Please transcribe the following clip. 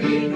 happy.